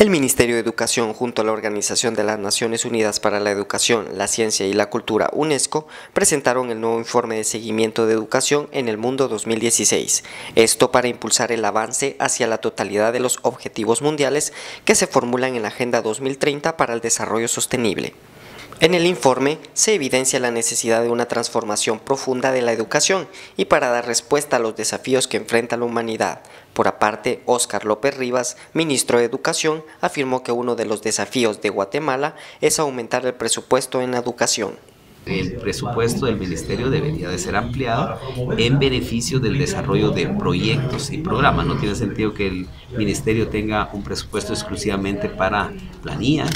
El Ministerio de Educación junto a la Organización de las Naciones Unidas para la Educación, la Ciencia y la Cultura UNESCO presentaron el nuevo informe de seguimiento de educación en el mundo 2016. Esto para impulsar el avance hacia la totalidad de los objetivos mundiales que se formulan en la Agenda 2030 para el Desarrollo Sostenible. En el informe se evidencia la necesidad de una transformación profunda de la educación y para dar respuesta a los desafíos que enfrenta la humanidad. Por aparte, Óscar López Rivas, ministro de Educación, afirmó que uno de los desafíos de Guatemala es aumentar el presupuesto en educación el presupuesto del ministerio debería de ser ampliado en beneficio del desarrollo de proyectos y programas. No tiene sentido que el ministerio tenga un presupuesto exclusivamente para planilla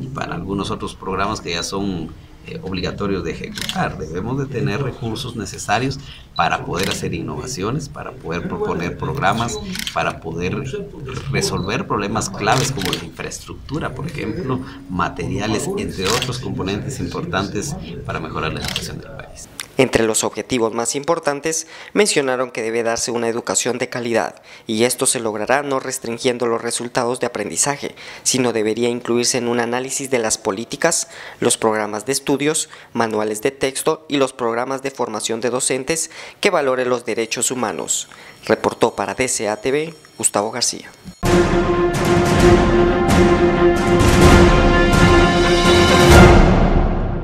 y para algunos otros programas que ya son eh, obligatorios de ejecutar. Debemos de tener recursos necesarios para poder hacer innovaciones, para poder proponer programas, para poder resolver problemas claves como la infraestructura, por ejemplo, materiales, entre otros componentes importantes para mejorar la educación del país. Entre los objetivos más importantes, mencionaron que debe darse una educación de calidad, y esto se logrará no restringiendo los resultados de aprendizaje, sino debería incluirse en un análisis de las políticas, los programas de estudios, manuales de texto y los programas de formación de docentes que valoren los derechos humanos. Reportó para DCATV Gustavo García.